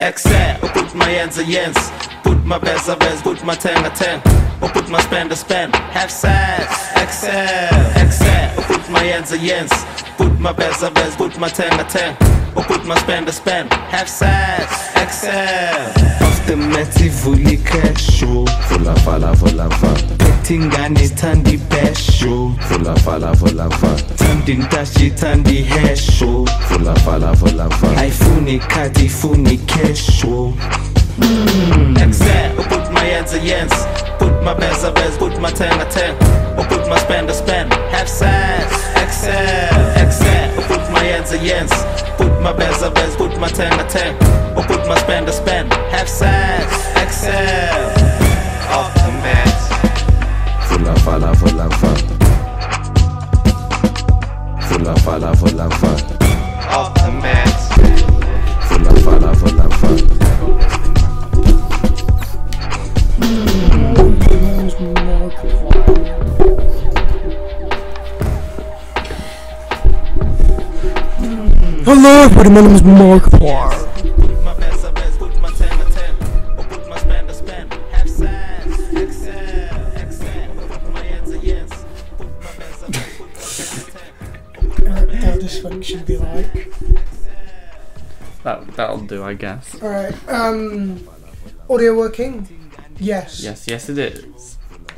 Excel, put my hands a yens, put my best a best, put my ten a ten, put my spend a spend, have sex. Excel, Excel, put my hands a yens, put my best a best, put my ten a ten, put my spend a spend, have sex. Excel. Automatically cash show, Vola vala vola va tingane thandi bash show, Vola vala vola va thandi ntashi thandi hash show. Vola vala vola va ayifuni ikhadi ifuni cash wo mm. Excel, put my hands a yens Put my best a best, put my ten a ten. Or put my spend a spend, have sex Excel, Excel, put my hands a yens Put my best a best, put my ten a ten. Or put my spend a spend, have sex Excel Off the mat. Vola vala vola va Vola vala vola va Off the mat. Vola vala vola va Hello, everybody. My name is Markiplier. I guess. Alright, um. Audio working? Yes. Yes, yes, it is.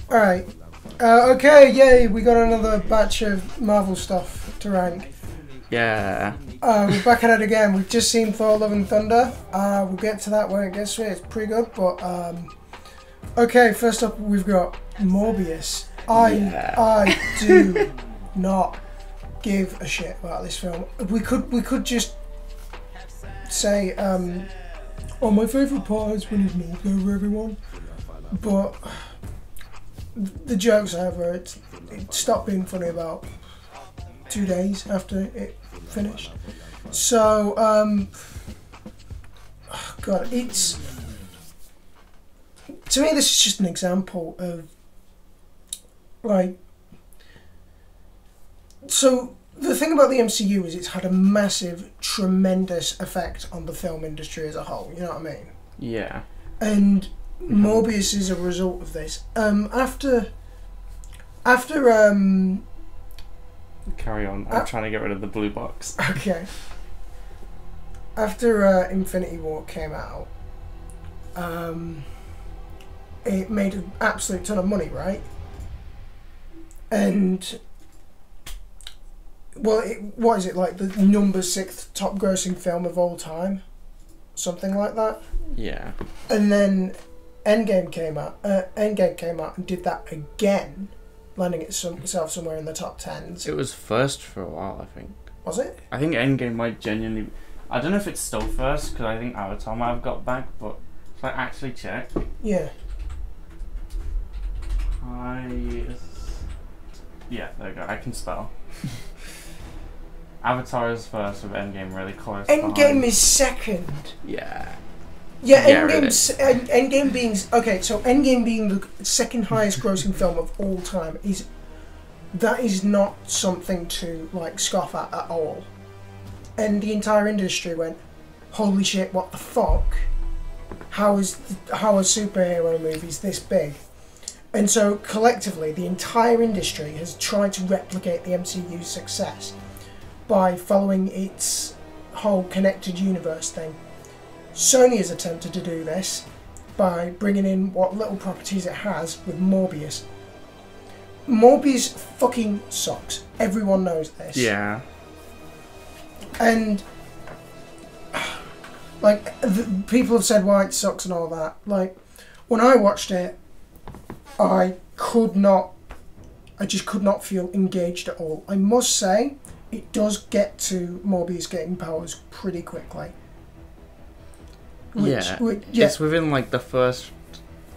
Alright. Uh, okay, yay, we got another batch of Marvel stuff to rank. Yeah. Uh, we're back at it again. We've just seen Thor Love and Thunder. Uh, we'll get to that when it gets to it. It's pretty good, but. Um, okay, first up, we've got Morbius. I, Yeah. I do not give a shit about this film. We could we could just say, um, oh, my favourite part is when he's knocked over everyone. But the joke's over. It, it stopped being funny about two days after it finished. So, um, God, it's to me. This is just an example of like. So the thing about the MCU is it's had a massive, tremendous effect on the film industry as a whole. You know what I mean? Yeah. and Morbius is a result of this. Um, after after um, Carry on. I'm Uh, trying to get rid of the blue box. okay, after uh, Infinity War came out, um, it made an absolute ton of money, right? And well, it, what is it like the number sixth top grossing film of all time, something like that. Yeah. And then Endgame came out. Uh, Endgame came out and did that again, landing itself somewhere in the top tens. It was first for a while, I think. Was it? I think Endgame might genuinely. I don't know if it's still first because I think Avatar might have got back, but if I actually check, Yeah. I. Yeah, there we go. I can spell. Avatar is first with Endgame really close. Endgame behind. is second. Yeah. Yeah, Yeah, Endgame's End, Endgame being okay. So Endgame being the second highest grossing film of all time is that is not something to like scoff at at all. And the entire industry went, "Holy shit! What the fuck? How is how are superhero movies this big?" And so collectively, the entire industry has tried to replicate the MCU's success by following its whole connected universe thing. Sony has attempted to do this by bringing in what little properties it has with Morbius. Morbius fucking sucks. Everyone knows this. Yeah. And like people have said why it sucks and all that. Like when I watched it, I could not. I just could not feel engaged at all. I must say, it does get to Morbius getting powers pretty quickly. Which- yeah. which- yeah. It's within like the first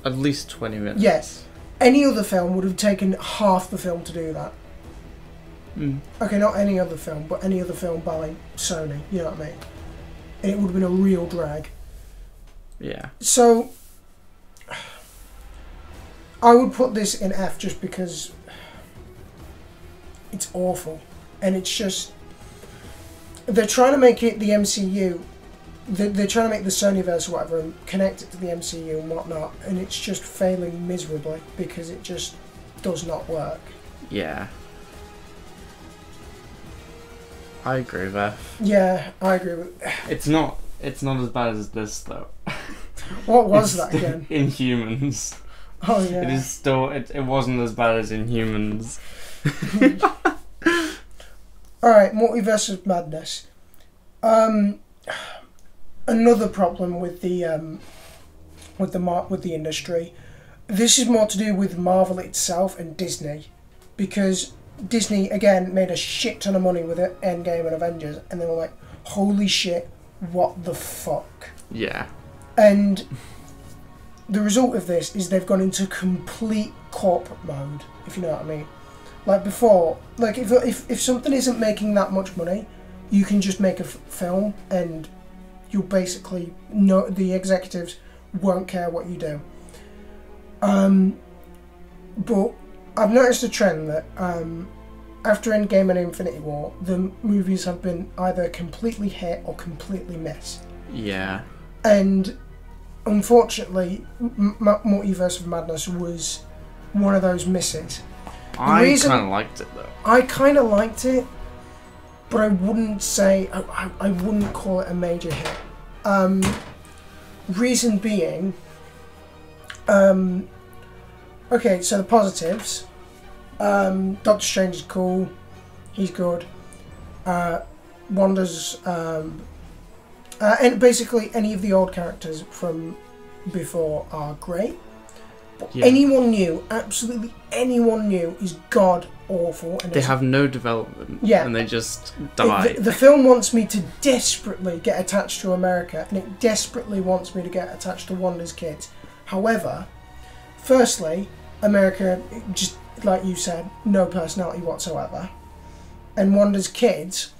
at least 20 minutes. Yes. Any other film would have taken half the film to do that. Mm. Okay, not any other film, but any other film by Sony, you know what I mean? It would have been a real drag. Yeah. So, I would put this in F just because it's awful. And it's just. They're trying to make it the MCU they're, they're trying to make the Sonyverse or whatever and connect it to the MCU and whatnot, and it's just failing miserably because it just does not work. Yeah. I agree, Beth. Yeah, I agree with. It's not. It's not as bad as this though. What was It's that again? Inhumans. Oh yeah. It is still. It, it wasn't as bad as Inhumans. All right, multiverse of madness. Um, another problem with the um, with the mar- with the industry. This is more to do with Marvel itself and Disney, because Disney again made a shit ton of money with it, Endgame and Avengers, and they were like, "Holy shit, what the fuck!" Yeah. And the result of this is they've gone into complete corporate mode, if you know what I mean. Like before, like if, if, if something isn't making that much money, you can just make a f- film and you'll basically know the executives won't care what you do. Um, but I've noticed a trend that um, after Endgame and Infinity War, the movies have been either completely hit or completely miss Yeah. and unfortunately, M- M- Multiverse of Madness was one of those misses. I kind of liked it though. I kind of liked it, but I wouldn't say I, I, I wouldn't call it a major hit. Um, reason being, um, okay, so the positives. Um, Doctor Strange is cool. He's good. Uh, Wanda's um, uh, and basically any of the old characters from before are great. Yeah. anyone new, absolutely anyone new, is god awful. And They have no development. Yeah. And they just it- die. the, the film wants me to desperately get attached to America, and it desperately wants me to get attached to Wanda's kids. However, firstly, America, just like you said, no personality whatsoever, and Wanda's kids.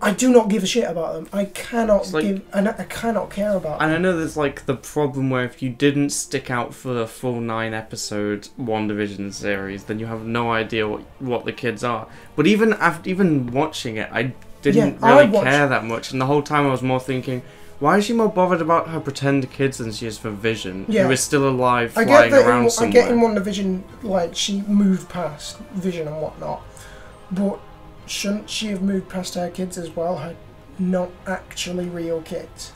I do not give a shit about them. I cannot like- give. I, no- I cannot care about And them. I know there's like the problem where if you didn't stick out for the full nine episode WandaVision series, then you have no idea what what the kids are. But even after even watching it, I didn't Yeah, I really watched- care that much, and the whole time I was more thinking, why is she more bothered about her pretend kids than she is for Vision, Yeah. who is still alive flying I get that. around In, I somewhere? get in WandaVision, like she moved past Vision and whatnot, but shouldn't she have moved past her kids as well? Her not actually real kids.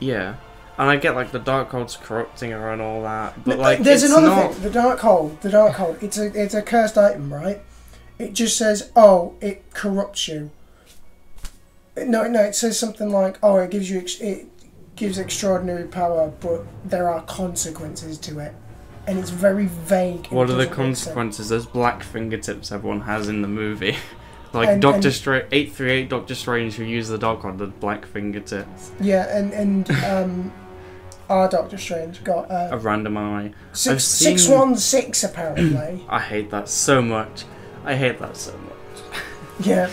Yeah. And I get like the dark Darkhold's corrupting her and all that, but like there's another not. thing. The Darkhold. The Darkhold. It's a it's a cursed item, right? It just says, oh, it corrupts you. No, no, it says something like, oh, it gives you ex- it gives extraordinary power, but there are consequences to it, and it's very vague. What are the doesn't make sense. consequences? Those black fingertips everyone has in the movie. like And- Doctor Strange, 838 Doctor Strange, who uses the dark on the black fingertips. Yeah, and and um, our Doctor Strange got A uh, random eye. six seen- one six apparently. I hate that so much. I hate that so much. yeah,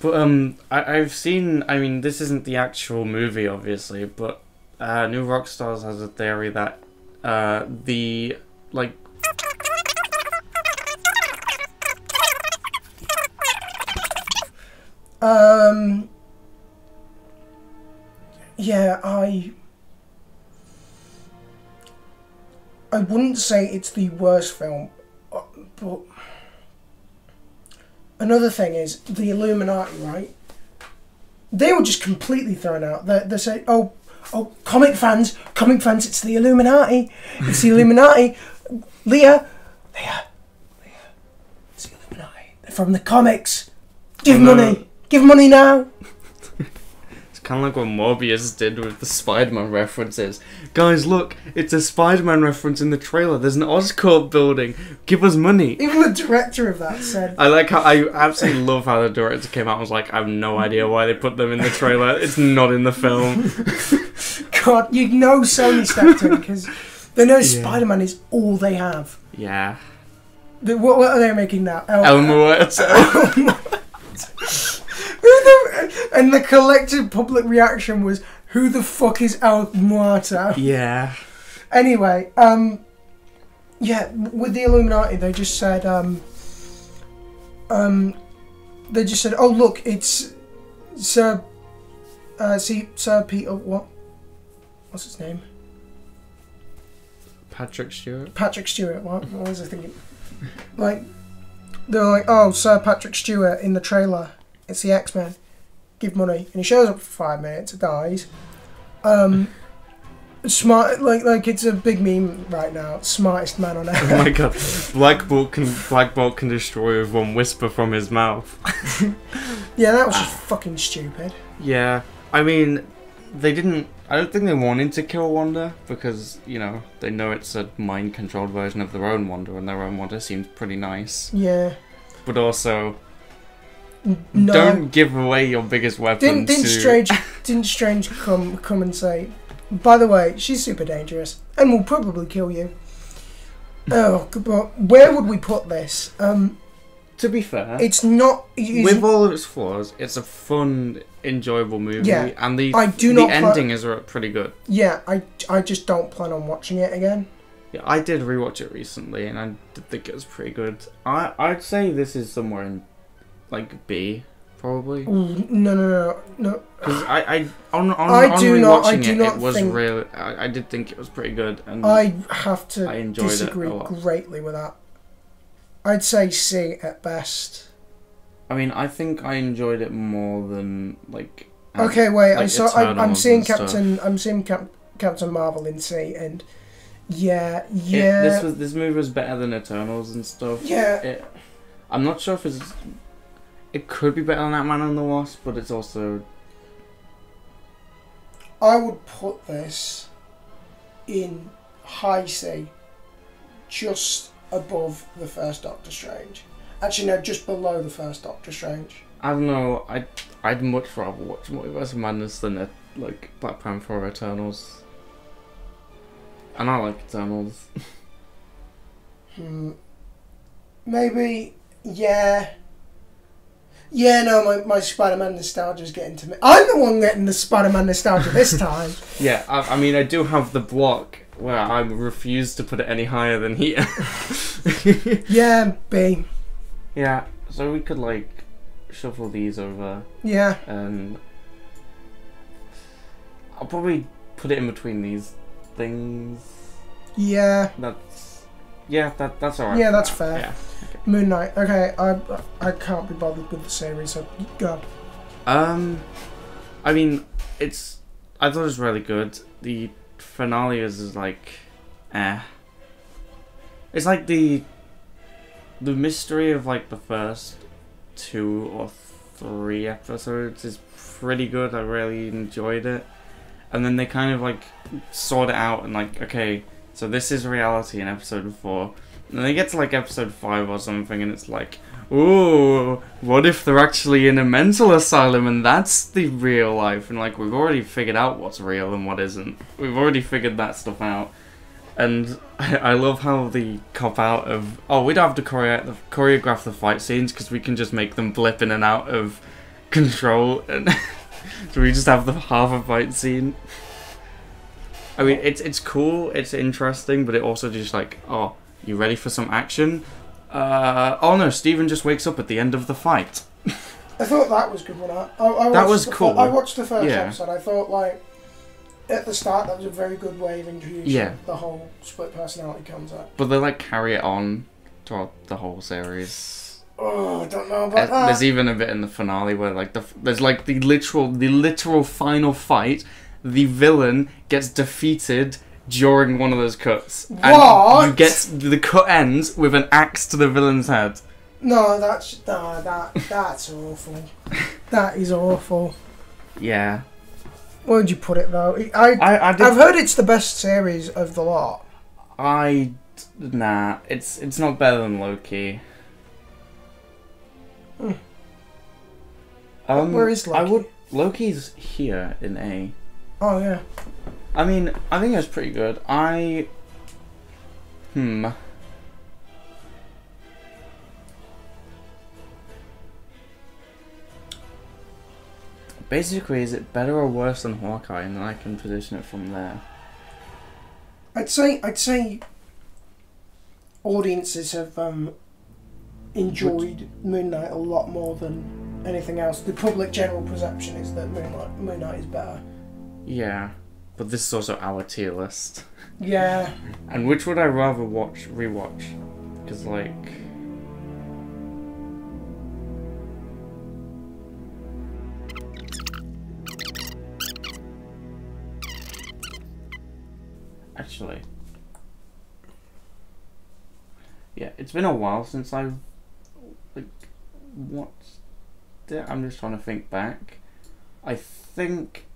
But um, I, I've seen. I mean, this isn't the actual movie, obviously, but uh, New Rockstars has a theory that uh, the like um, yeah, I. I wouldn't say it's the worst film, uh, but another thing is the Illuminati, right? They were just completely thrown out. They they say, "Oh, oh, comic fans, comic fans, it's the Illuminati, it's the Illuminati." Leah, Leah, Leah, it's the Illuminati. They're from the comics. Give no. money, give money now. It's kind of like what Morbius did with the Spider-Man references. Guys, look, it's a Spider-Man reference in the trailer. There's an Oscorp building. Give us money. Even the director of that said, I like how I absolutely love how the director came out and was like, I have no idea why they put them in the trailer. It's not in the film. "God, you know Sony stepped in because they know Yeah. Spider-Man is all they have." Yeah. The- what, what are they making now? El- Elmer. The, and the collective public reaction was, "Who the fuck is El Muerto?" yeah. Anyway, um, yeah, with the Illuminati, they just said, um, um, they just said, "Oh look, it's a, uh, see Sir Peter what? What's his name? Patrick Stewart. Patrick Stewart. What? What was I thinking? Like, they're like, oh, Sir Patrick Stewart in the trailer. It's the X Men. Give money, and he shows up for five minutes, dies. Um, smart, like, like it's a big meme right now. Smartest man on earth. Oh my god. Black Bolt can Black Bolt can destroy with one whisper from his mouth. yeah, that was just fucking stupid. Yeah. I mean, they didn't. I don't think they wanted to kill Wanda because you know they know it's a mind-controlled version of their own Wanda, and their own Wanda seems pretty nice. Yeah. But also, No. don't give away your biggest weapon Didn't didn't to. Strange didn't Strange come come and say, by the way, she's super dangerous and will probably kill you. Oh, but where would we put this? Um, to be fair, it's not. it's- with all of its flaws, it's a fun, enjoyable movie, Yeah. and the I do the not ending is uh, pretty good. yeah, I I just don't plan on watching it again. Yeah, I did rewatch it recently, and I did think it was pretty good. I I'd say this is somewhere in like B, probably. Ooh, no, no, no, no. Because I, I on on, I on do not- I do it, not it was think- really. I, I did think it was pretty good, and I have to I enjoyed disagree greatly with that. I'd say C at best. I mean, I think I enjoyed it more than like. um, Okay, wait. I like saw. I, I'm seeing and stuff. Captain. I'm seeing Cap, Captain Marvel in C, and yeah, it- yeah, this was this movie was better than Eternals and stuff. yeah. It, I'm not sure if it's. It could be better than Ant Man and the Wasp, but it's also I would put this in high C, just above the first Doctor Strange. Actually, no, just below the first Doctor Strange. I don't know. I I'd much rather watch Multiverse of Madness than uh, like Black Panther or Eternals. And I like Eternals. Hmm. Maybe, yeah. Yeah, no, my, my Spider-Man nostalgia is getting to me. I'm the one getting the Spider-Man nostalgia this time. Yeah, I, I mean, I do have the block where I refuse to put it any higher than here. yeah, B. yeah, so we could like shuffle these over, Yeah, and I'll probably put it in between these things. yeah. That's yeah, that that's alright. Yeah, that's fair. Yeah. Moon Knight. Okay, I I can't be bothered with the series. So go. Um, I mean, it's. I thought it was really good. The finale is, is like, eh. It's like the. The mystery of like the first two or three episodes is pretty good. I really enjoyed it, and then they kind of like sort it out and like, okay, so this is reality in episode four. And then they get to like episode five or something, and it's like, ooh, what if they're actually in a mental asylum and that's the real life? And like, we've already figured out what's real and what isn't. We've already figured that stuff out. And I, I love how the cop out of oh we don't have to choreo- the, choreograph the fight scenes because we can just make them blip in and out of control and so we just have the half a fight scene. I mean it's it's cool, it's interesting, but it also just like oh you ready for some action? Uh, oh no, Steven just wakes up at the end of the fight. I thought that was good one. I, I, I That was cool. I watched the first Yeah. episode. I thought like at the start that was a very good way of introducing Yeah. the whole split personality concept. But they like carry it on throughout the whole series. Oh, I don't know about that. there's even a bit in the finale where like the f- there's like the literal the literal final fight. The villain gets defeated during one of those cuts. And you get the cut ends with an axe to the villain's head. No, that's no, that that's awful. that is awful. Yeah, Where would you put it though? I, I I. I've heard it's the best series of the lot. I nah, it's it's not better than Loki. Hmm. Um, Where is Loki? I would Loki's here in A. Oh yeah. I mean, I think it's pretty good. I hmm. Basically, is it better or worse than Hawkeye? And then I can position it from there. I'd say I'd say audiences have um, enjoyed Moon Knight a lot more than anything else. The public general perception is that Moonlight, Moon Knight is better. Yeah, but this is also our tier list. Yeah, And which would I rather watch, rewatch? Because like, actually, yeah, it's been a while since I've like watched it. I'm just trying to think back. I think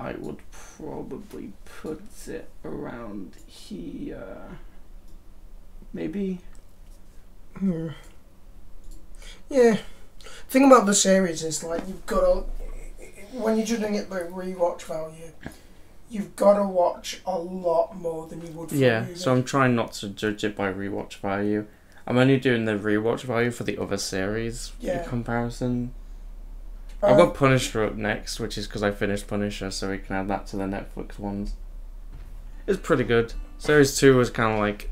I would probably put it around here. Maybe. Hmm. Yeah. Thing about the series is like you've got to when you're judging it by rewatch value, you've got to watch a lot more than you would. Yeah, so I'm trying not to judge it by rewatch value. I'm only doing the rewatch value for the other series Yeah. comparison. I've got Punisher up next, which is because I finished Punisher, so we can add that to the Netflix ones. It's pretty good. Series 2 was kind of like.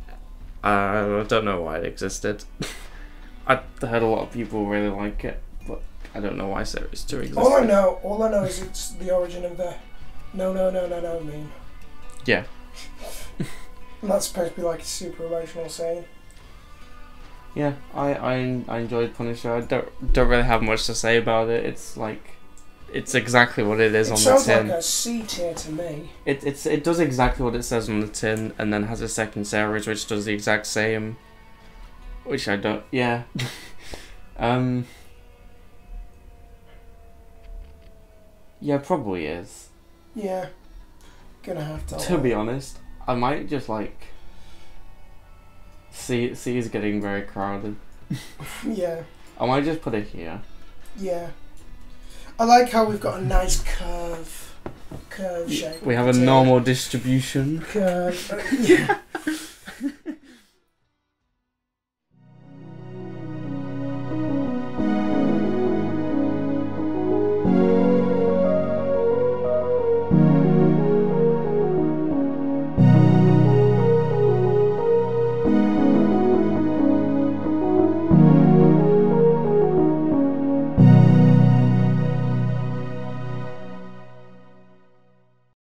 Uh, I don't know why it existed. I heard a lot of people really like it, but I don't know why Series 2 existed. all I know, all I know is it's the origin of the no, no, no, no, no meme. Yeah. And that's supposed to be like a super emotional scene. Yeah, I, I I enjoyed Punisher. I don't don't really have much to say about it. It's like, it's exactly what it is It on the tin. sounds tin. like a C tier to me. It it's it does exactly what it says on the tin, and then has a second series which does the exact same. Which I don't. Yeah. um. Yeah, probably is. Yeah, gonna have to. To be honest, I might just like. See, see, is getting very crowded. Yeah, I might just put it here. yeah. I like how we've got a nice curve, curve shape. We have a normal distribution. curve. yeah.